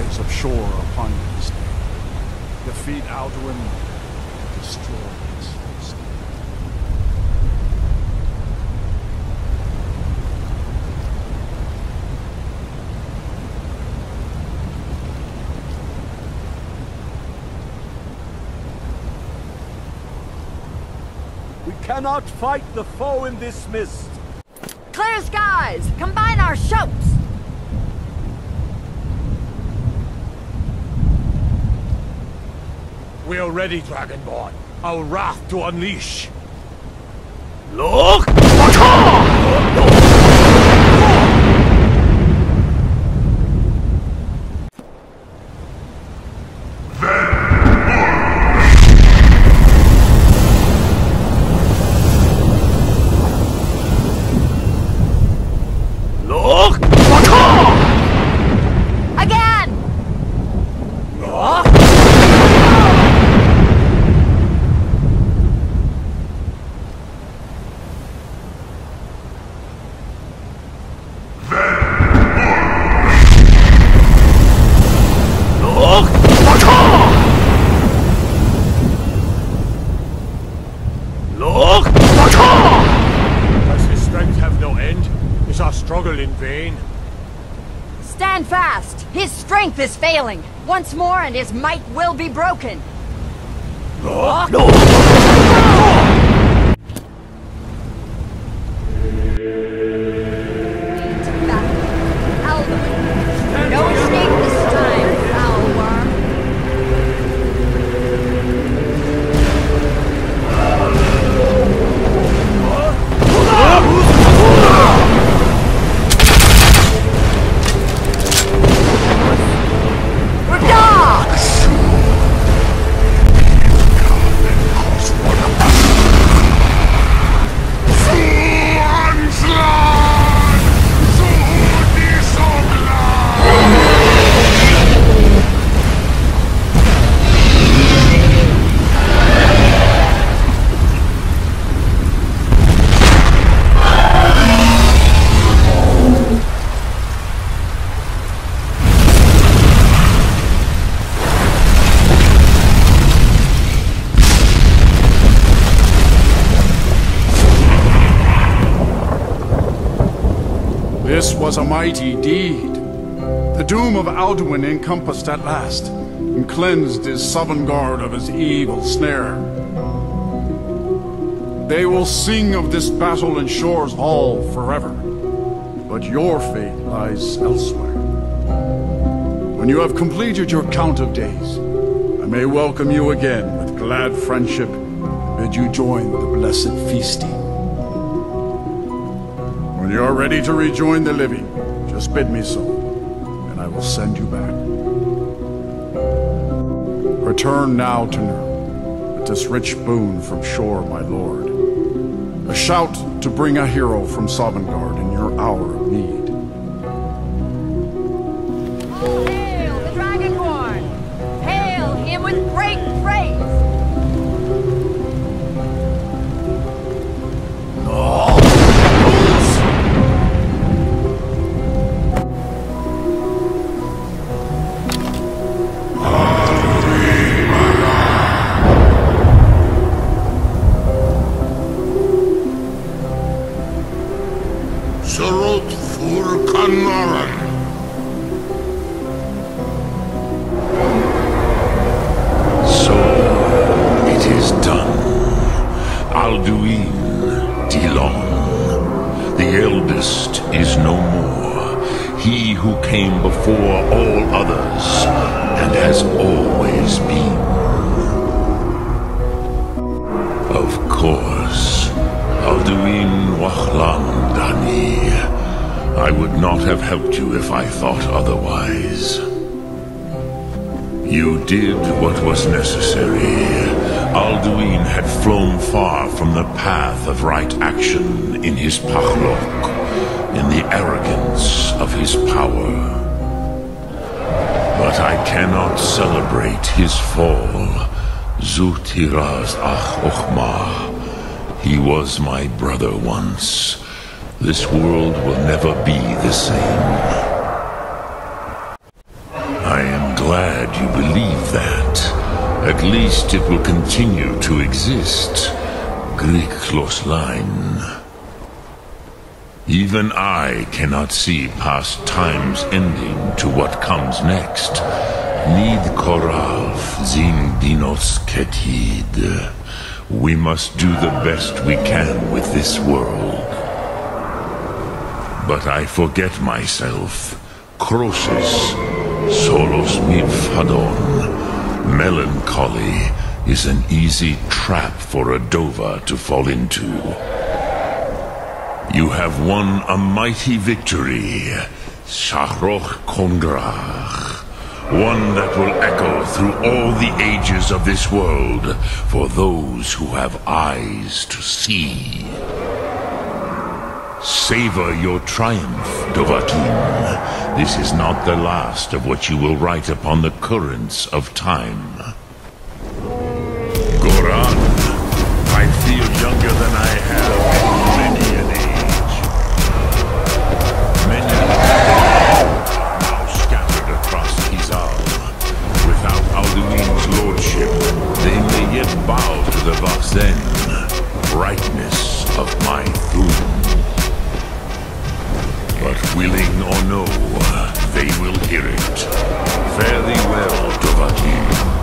eyes of Shor upon this day. Defeat Alduin, destroy his feast. We cannot fight the foe in this mist. Clear skies! Combine our shouts! We are ready, Dragonborn. Our wrath to unleash. Look! Again! Look! Look! Does his strength have no end? Is our vain? Stand fast! His strength is failing! Once more and his might will be broken! Into This was a mighty deed. The doom of Alduin encompassed at last, and cleansed his Sovngarde of his evil snare. They will sing of this battle in Shor's Hall forever, but your fate lies elsewhere. When you have completed your count of days, I may welcome you again with glad friendship and bid you join the blessed feasting. When you are ready to rejoin the living, just bid me so, and I will send you back. Return now to Nirn, with this rich boon from Shor, my lord. A shout to bring a hero from Sovngarde in your hour of need. He who came before all others and has always been. Of course, Alduin Wahlan Dani. I would not have helped you if I thought otherwise. You did what was necessary. Alduin had flown far from the path of right action in his pahlok, in the arrogance of his power. But I cannot celebrate his fall. Zutiraz Ach Ochmah. He was my brother once. This world will never be the same. I am glad you believe that. At least it will continue to exist. Greek line. Even I cannot see past time's ending to what comes next. Nid korav zin dinos ketid. We must do the best we can with this world. But I forget myself. Krosis, solos mid fadon. Melancholy is an easy trap for a Dova to fall into. You have won a mighty victory, Shahroch Kongrach. One that will echo through all the ages of this world for those who have eyes to see. Savor your triumph, Dovahkiin. This is not the last of what you will write upon the currents of time. Goraan, I feel younger than I have Willing or no, they will hear it. Fare thee well, Dovahkiin.